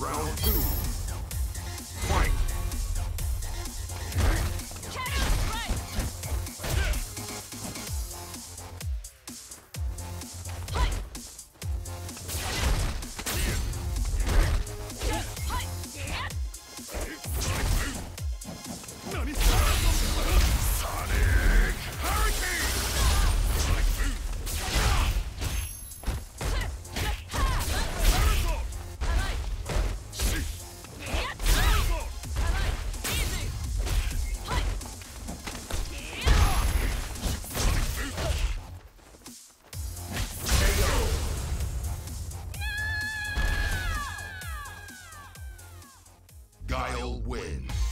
Round two. win.